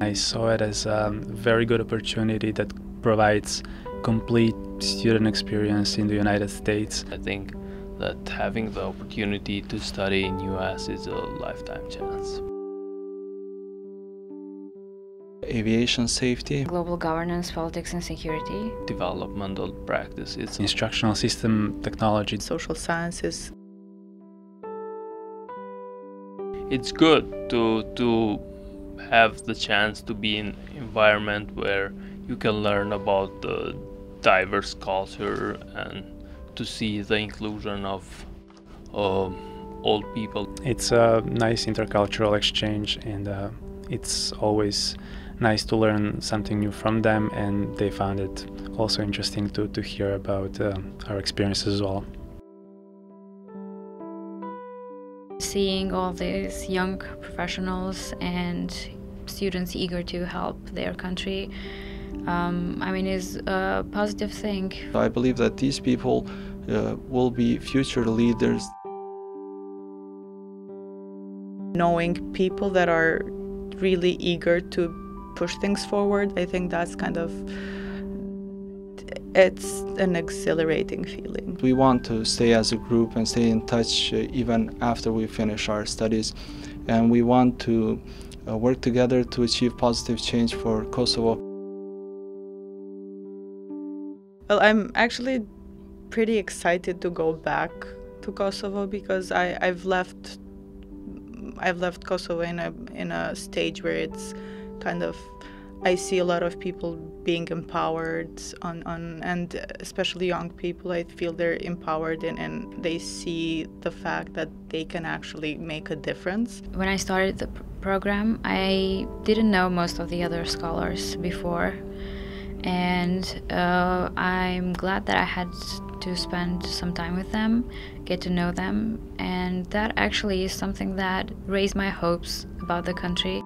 I saw it as a very good opportunity that provides complete student experience in the United States. I think that having the opportunity to study in US is a lifetime chance. Aviation safety, global governance, politics and security, developmental practices, instructional system technology, social sciences. It's good to to have the chance to be in environment where you can learn about the diverse culture and to see the inclusion of um, old people. It's a nice intercultural exchange and uh, it's always nice to learn something new from them and they found it also interesting to, to hear about uh, our experiences as well. Seeing all these young professionals and students eager to help their country, um, I mean, is a positive thing. I believe that these people uh, will be future leaders. Knowing people that are really eager to push things forward, I think that's kind of it's an exhilarating feeling. We want to stay as a group and stay in touch uh, even after we finish our studies. And we want to uh, work together to achieve positive change for Kosovo. Well, I'm actually pretty excited to go back to Kosovo because I, I've left I've left Kosovo in a in a stage where it's kind of I see a lot of people being empowered on, on and especially young people I feel they're empowered and, and they see the fact that they can actually make a difference. When I started the program I didn't know most of the other scholars before and uh, I'm glad that I had to spend some time with them, get to know them, and that actually is something that raised my hopes about the country.